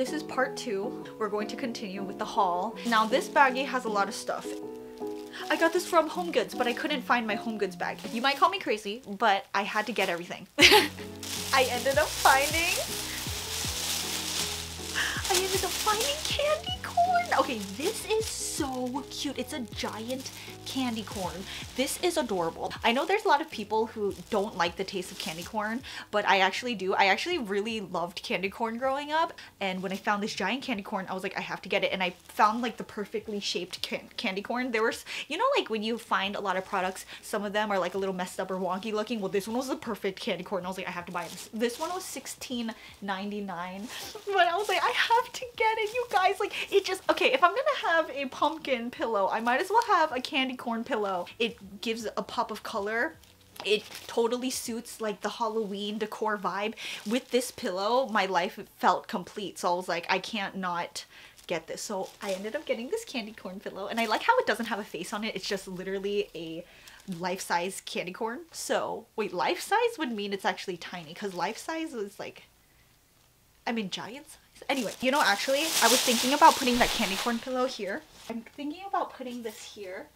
this is part two. We're going to continue with the haul. Now this baggie has a lot of stuff. I got this from Home Goods, but I couldn't find my Home Goods bag. You might call me crazy, but I had to get everything. I ended up finding... I ended up finding candy corn. Okay, this is so cute. It's a giant candy corn. This is adorable. I know there's a lot of people who don't like the taste of candy corn, but I actually do. I actually really loved candy corn growing up. And when I found this giant candy corn, I was like, I have to get it. And I found like the perfectly shaped can candy corn. There was, you know, like when you find a lot of products, some of them are like a little messed up or wonky looking. Well, this one was the perfect candy corn. I was like, I have to buy this. This one was $16.99. But I was like, I have to get it, you guys. Like, it just, okay, if I'm gonna have a pumpkin pillow, I might as well have a candy corn pillow. It gives a pop of color it totally suits like the Halloween decor vibe. With this pillow, my life felt complete. So I was like, I can't not get this. So I ended up getting this candy corn pillow and I like how it doesn't have a face on it. It's just literally a life-size candy corn. So wait, life-size would mean it's actually tiny because life-size is like, I mean giant size. Anyway, you know, actually, I was thinking about putting that candy corn pillow here. I'm thinking about putting this here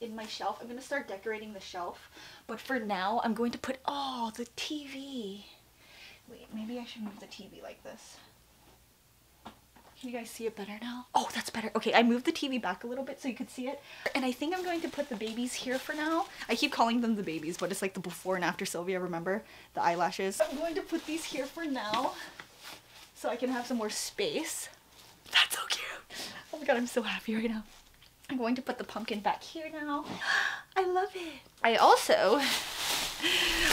in my shelf. I'm going to start decorating the shelf. But for now, I'm going to put, oh, the TV. Wait, maybe I should move the TV like this. Can you guys see it better now? Oh, that's better. Okay, I moved the TV back a little bit so you could see it. And I think I'm going to put the babies here for now. I keep calling them the babies, but it's like the before and after Silvia, remember? The eyelashes. I'm going to put these here for now so I can have some more space. That's so cute. Oh my god, I'm so happy right now. I'm going to put the pumpkin back here now. I love it. I also,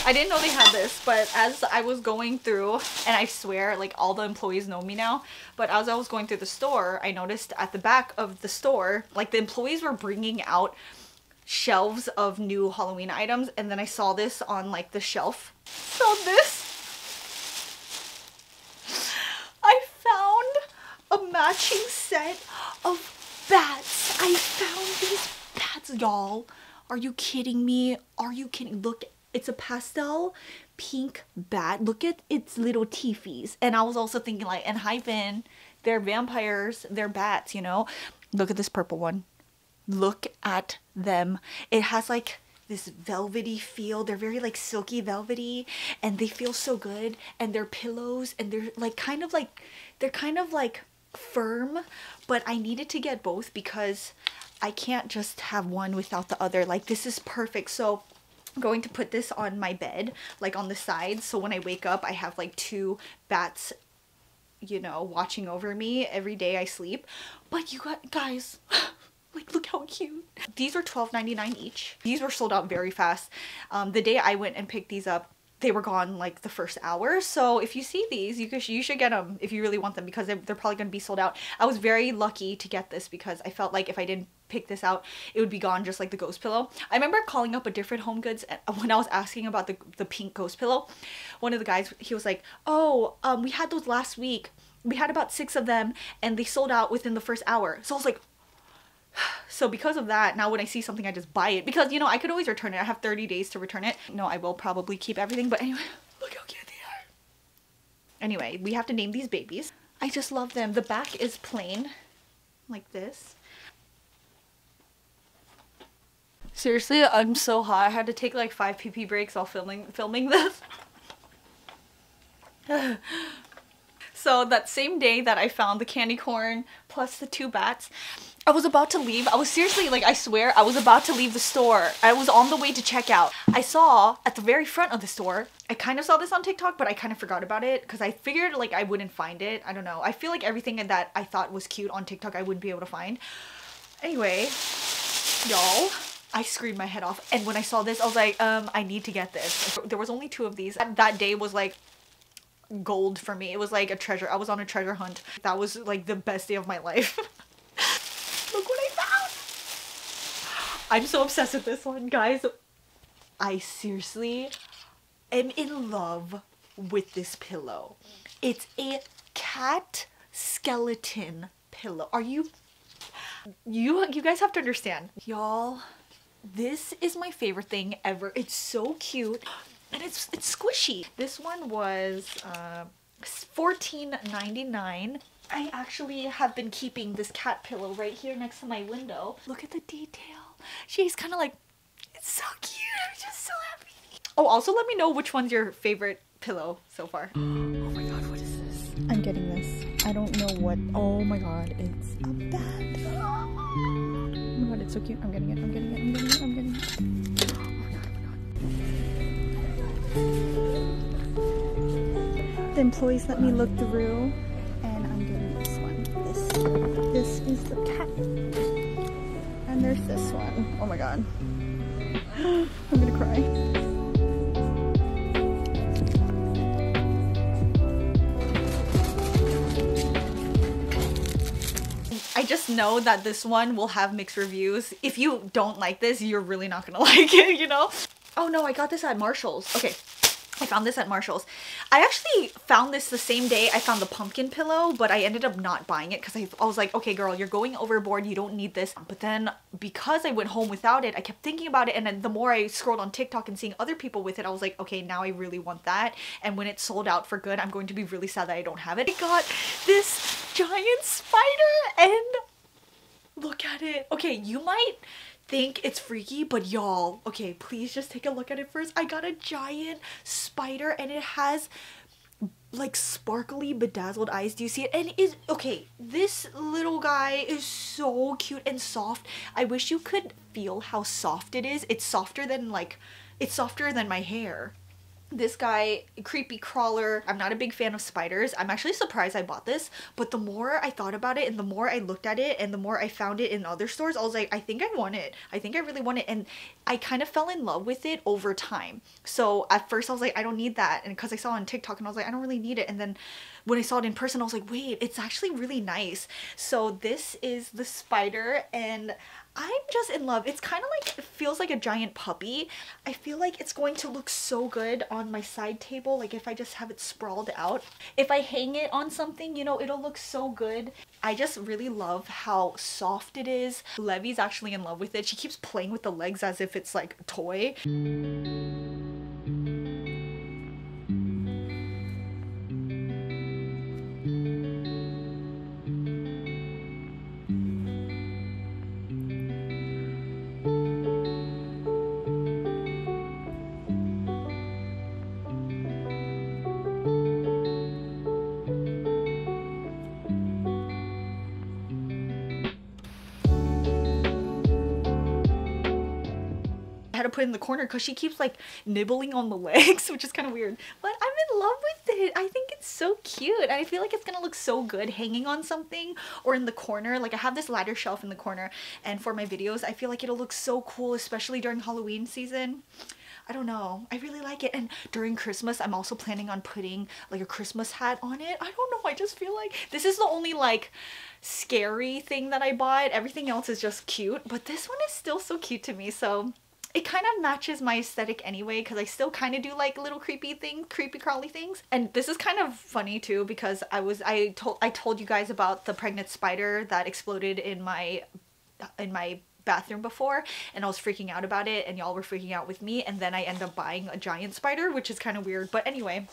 I didn't know they had this, but as I was going through, and I swear, like all the employees know me now, but as I was going through the store, I noticed at the back of the store, like the employees were bringing out shelves of new Halloween items, and then I saw this on like the shelf. So this a matching set of bats. I found these bats, y'all. Are you kidding me? Are you kidding? Look, it's a pastel pink bat. Look at its little teefies. And I was also thinking like, and hyphen, they're vampires, they're bats, you know? Look at this purple one. Look at them. It has like this velvety feel. They're very like silky velvety and they feel so good. And they're pillows and they're like kind of like, they're kind of like firm, but I needed to get both because I can't just have one without the other. Like this is perfect. So I'm going to put this on my bed, like on the side. So when I wake up, I have like two bats, you know, watching over me every day I sleep. But you got, guys, like look how cute. These are $12.99 each. These were sold out very fast. Um, the day I went and picked these up, they were gone like the first hour. So if you see these, you could you should get them if you really want them because they're, they're probably going to be sold out. I was very lucky to get this because I felt like if I didn't pick this out, it would be gone just like the ghost pillow. I remember calling up a different Home Goods when I was asking about the, the pink ghost pillow. One of the guys, he was like, oh, um, we had those last week. We had about six of them and they sold out within the first hour. So I was like, so because of that, now when I see something, I just buy it. Because, you know, I could always return it. I have 30 days to return it. No, I will probably keep everything. But anyway, look how cute they are. Anyway, we have to name these babies. I just love them. The back is plain, like this. Seriously, I'm so hot. I had to take like five PP breaks while filming filming this. so that same day that I found the candy corn plus the two bats, I was about to leave. I was seriously, like, I swear, I was about to leave the store. I was on the way to check out. I saw at the very front of the store, I kind of saw this on TikTok, but I kind of forgot about it because I figured, like, I wouldn't find it. I don't know. I feel like everything that I thought was cute on TikTok, I wouldn't be able to find. Anyway, y'all, I screamed my head off. And when I saw this, I was like, um, I need to get this. There was only two of these. That day was like gold for me. It was like a treasure. I was on a treasure hunt. That was like the best day of my life. Look what I found! I'm so obsessed with this one, guys. I seriously am in love with this pillow. It's a cat skeleton pillow. Are you... You, you guys have to understand. Y'all, this is my favorite thing ever. It's so cute and it's it's squishy. This one was uh, $14.99 I actually have been keeping this cat pillow right here next to my window. Look at the detail. She's kind of like, it's so cute. I'm just so happy. Oh, also let me know which one's your favorite pillow so far. Oh my god, what is this? I'm getting this. I don't know what. Oh my god, it's a bed. Oh my god, it's so cute. I'm getting it. I'm getting it. I'm getting it. I'm getting it. Oh my god. Oh The employees let me look through, and I'm getting this one. This. This is the cat. And there's this one. Oh my god. I'm gonna cry. I just know that this one will have mixed reviews. If you don't like this, you're really not gonna like it, you know? Oh no, I got this at Marshall's. Okay, I found this at Marshall's. I actually found this the same day I found the pumpkin pillow, but I ended up not buying it because I, I, was like, okay girl, you're going overboard, you don't need this. But then because I went home without it, I kept thinking about it and then the more I scrolled on TikTok and seeing other people with it, I was like, okay, now I really want that. And when it sold out for good, I'm going to be really sad that I don't have it. I got this giant spider and look at it. Okay, you might think it's freaky, but y'all, okay, please just take a look at it first. I got a giant spider and it has like sparkly bedazzled eyes. Do you see it? And is okay this little guy is so cute and soft. I wish you could feel how soft it is. It's softer than like it's softer than my hair this guy, creepy crawler. I'm not a big fan of spiders. I'm actually surprised I bought this, but the more I thought about it and the more I looked at it and the more I found it in other stores, I was like, I think I want it. I think I really want it. And I kind of fell in love with it over time. So at first I was like, I don't need that. And because I saw it on TikTok and I was like, I don't really need it. And then when I saw it in person, I was like, wait, it's actually really nice. So this is the spider and I'm just in love. It's kind of like, it feels like a giant puppy. I feel like it's going to look so good on my side table, like if I just have it sprawled out. If I hang it on something, you know, it'll look so good. I just really love how soft it is. Levy's actually in love with it. She keeps playing with the legs as if it's like a toy. Put in the corner because she keeps like nibbling on the legs, which is kind of weird. But I'm in love with it. I think it's so cute. I feel like it's gonna look so good hanging on something or in the corner. Like I have this ladder shelf in the corner and for my videos, I feel like it'll look so cool, especially during Halloween season. I don't know. I really like it. And during Christmas, I'm also planning on putting like a Christmas hat on it. I don't know. I just feel like this is the only like scary thing that I bought. Everything else is just cute. But this one is still so cute to me. So it kind of matches my aesthetic anyway because I still kind of do like little creepy things, creepy crawly things. And this is kind of funny too because I was I told I told you guys about the pregnant spider that exploded in my in my bathroom before and I was freaking out about it and y'all were freaking out with me and then I end up buying a giant spider which is kind of weird. But anyway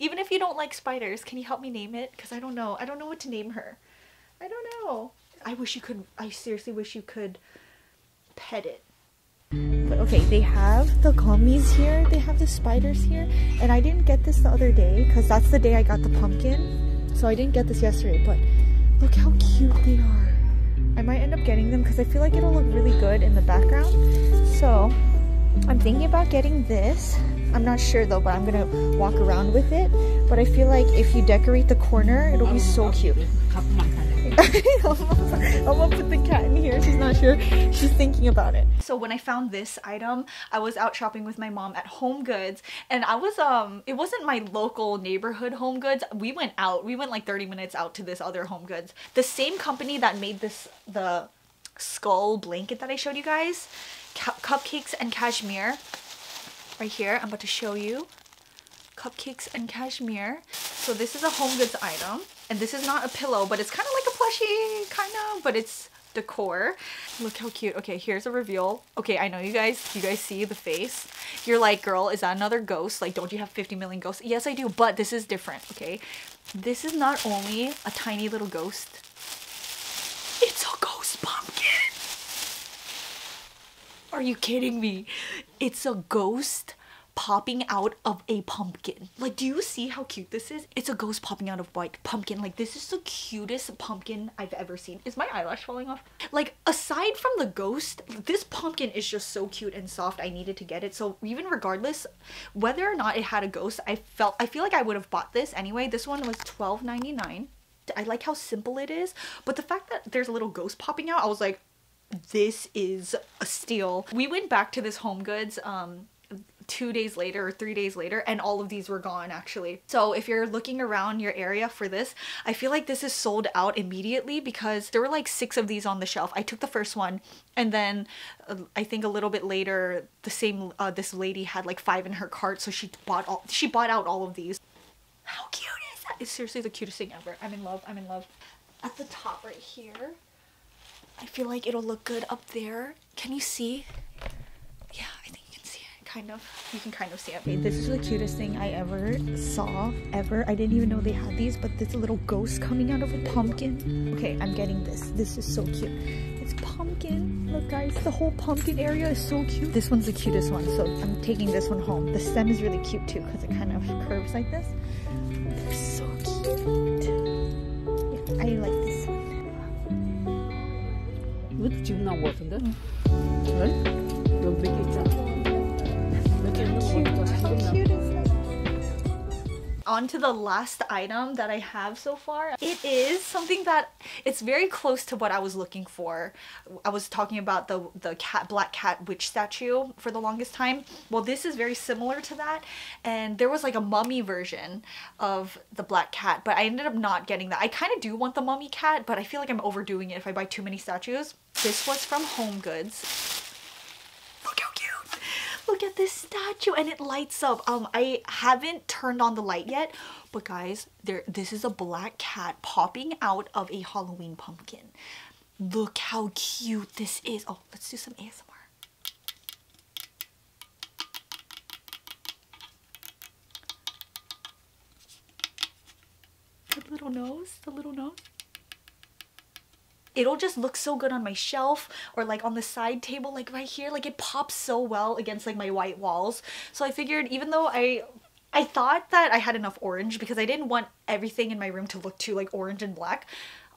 even if you don't like spiders can you help me name it? Because I don't know I don't know what to name her. I don't know. I wish you could I seriously wish you could pet it but okay, they have the gummies here. They have the spiders here. And I didn't get this the other day because that's the day I got the pumpkin. So I didn't get this yesterday. But look how cute they are. I might end up getting them because I feel like it'll look really good in the background. So I'm thinking about getting this. I'm not sure though, but I'm gonna walk around with it. But I feel like if you decorate the corner, it'll be so cute. I'm gonna put the cat in here. She's not sure. She's thinking about it. So when I found this item, I was out shopping with my mom at Home Goods and I was, um, it wasn't my local neighborhood Home Goods. We went out. We went like 30 minutes out to this other Home Goods. The same company that made this, the skull blanket that I showed you guys, Cupcakes and Cashmere. Right here, I'm about to show you. Cupcakes and Cashmere. So this is a Home Goods item. And this is not a pillow, but it's kind of like a plushie, kind of, but it's decor. Look how cute. Okay, here's a reveal. Okay, I know you guys, you guys see the face. You're like, girl, is that another ghost? Like, don't you have 50 million ghosts? Yes, I do, but this is different, okay? This is not only a tiny little ghost, it's a ghost pumpkin. Are you kidding me? It's a ghost popping out of a pumpkin. Like, do you see how cute this is? It's a ghost popping out of white pumpkin. Like, this is the cutest pumpkin I've ever seen. Is my eyelash falling off? Like, aside from the ghost, this pumpkin is just so cute and soft. I needed to get it. So even regardless, whether or not it had a ghost, I felt, I feel like I would have bought this anyway. This one was $12.99. I like how simple it is, but the fact that there's a little ghost popping out, I was like, this is a steal. We went back to this Home Goods um, two days later or three days later and all of these were gone actually. So if you're looking around your area for this, I feel like this is sold out immediately because there were like six of these on the shelf. I took the first one and then uh, I think a little bit later the same uh, this lady had like five in her cart so she bought all she bought out all of these. How cute is that? It's seriously the cutest thing ever. I'm in love. I'm in love. At the top right here, I feel like it'll look good up there. Can you see? Yeah, I think kind of you can kind of see it okay, this is the cutest thing i ever saw ever i didn't even know they had these but this little ghost coming out of a pumpkin okay i'm getting this this is so cute it's pumpkin look guys the whole pumpkin area is so cute this one's the cutest one so i'm taking this one home the stem is really cute too because it kind of curves like this they're so cute yeah, i like this one 이것도 지금 나온 것 같은데? 네? 여기 몇개 있잖아. On to the last item that I have so far. It is something that it's very close to what I was looking for. I was talking about the the cat black cat witch statue for the longest time. Well, this is very similar to that and there was like a mummy version of the black cat, but I ended up not getting that. I kind of do want the mummy cat, but I feel like I'm overdoing it if I buy too many statues. This was from Home Goods look at this statue and it lights up. Um, I haven't turned on the light yet, but guys, there this is a black cat popping out of a Halloween pumpkin. Look how cute this is. Oh, let's do some ASMR. The little nose, the little nose it'll just look so good on my shelf or like on the side table like right here. Like it pops so well against like my white walls. So I figured even though I I thought that I had enough orange because I didn't want everything in my room to look too like orange and black.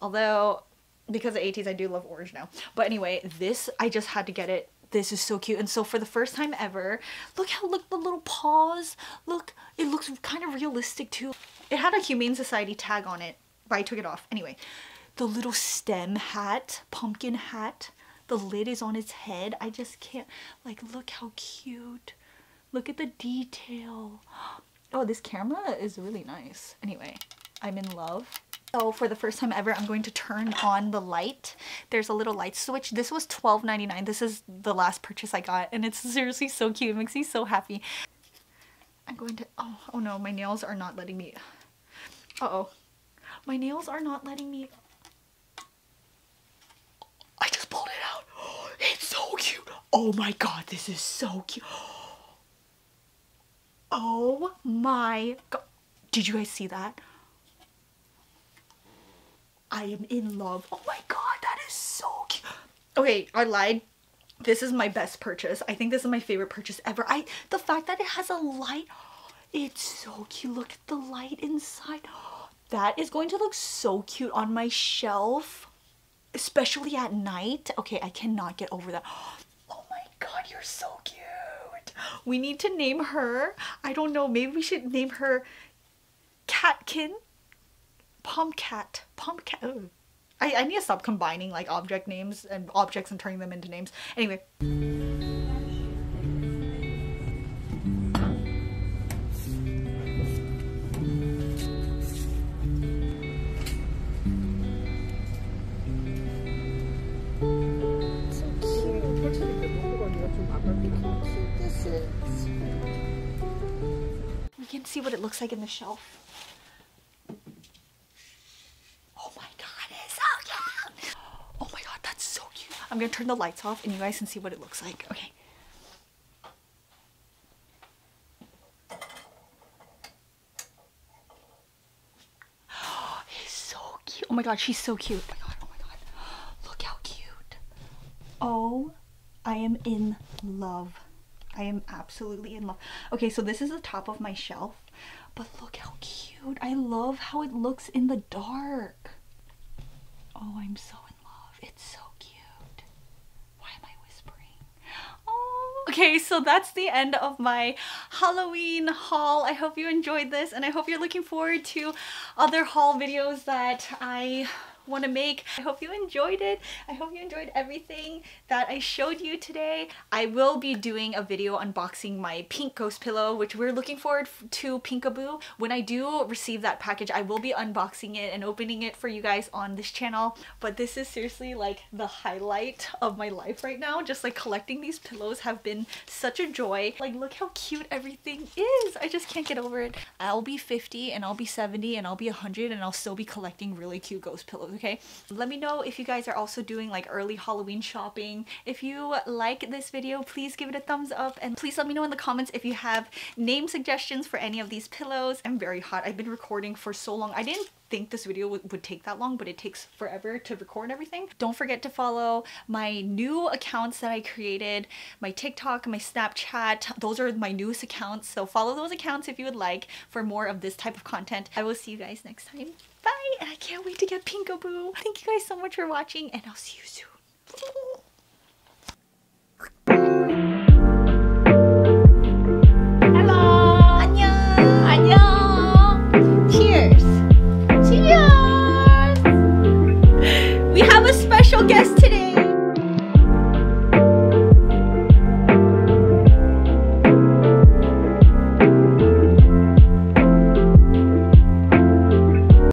Although because of ATEEZ I do love orange now. But anyway this I just had to get it. This is so cute. And so for the first time ever look how look the little paws. Look it looks kind of realistic too. It had a humane society tag on it but I took it off. Anyway the little stem hat, pumpkin hat. The lid is on its head. I just can't, like, look how cute. Look at the detail. Oh, this camera is really nice. Anyway, I'm in love. So for the first time ever, I'm going to turn on the light. There's a little light switch. This was $12.99. This is the last purchase I got and it's seriously so cute. It makes me so happy. I'm going to, oh, oh no, my nails are not letting me, uh oh My nails are not letting me Oh my god, this is so cute. Oh my god. Did you guys see that? I am in love. Oh my god, that is so cute. Okay, I lied. This is my best purchase. I think this is my favorite purchase ever. I the fact that it has a light, it's so cute. Look at the light inside. That is going to look so cute on my shelf, especially at night. Okay, I cannot get over that god, you're so cute. We need to name her. I don't know, maybe we should name her Catkin. Pumpcat. Pumpcat. Oh. I, I need to stop combining like object names and objects and turning them into names. Anyway. Can see what it looks like in the shelf. Oh my god, it's so cute! Oh my god, that's so cute. I'm gonna turn the lights off and you guys can see what it looks like. Okay. He's so cute. Oh my god, she's so cute. Oh my god, oh my god. Look how cute. Oh, I am in love. I am absolutely in love. Okay, so this is the top of my shelf, but look how cute. I love how it looks in the dark. Oh, I'm so in love. It's so cute. Why am I whispering? Oh. Okay, so that's the end of my Halloween haul. I hope you enjoyed this and I hope you're looking forward to other haul videos that I want to make. I hope you enjoyed it. I hope you enjoyed everything that I showed you today. I will be doing a video unboxing my pink ghost pillow, which we're looking forward to Pinkaboo. When I do receive that package, I will be unboxing it and opening it for you guys on this channel. But this is seriously like the highlight of my life right now. Just like collecting these pillows have been such a joy. Like look how cute everything is. I just can't get over it. I'll be 50 and I'll be 70 and I'll be 100 and I'll still be collecting really cute ghost pillows okay? Let me know if you guys are also doing like early Halloween shopping. If you like this video, please give it a thumbs up and please let me know in the comments if you have name suggestions for any of these pillows. I'm very hot. I've been recording for so long. I didn't think this video would take that long, but it takes forever to record everything. Don't forget to follow my new accounts that I created, my TikTok, my Snapchat. Those are my newest accounts. So follow those accounts if you would like for more of this type of content. I will see you guys next time. Bye! And I can't wait to get Pinkaboo. Thank you guys so much for watching and I'll see you soon.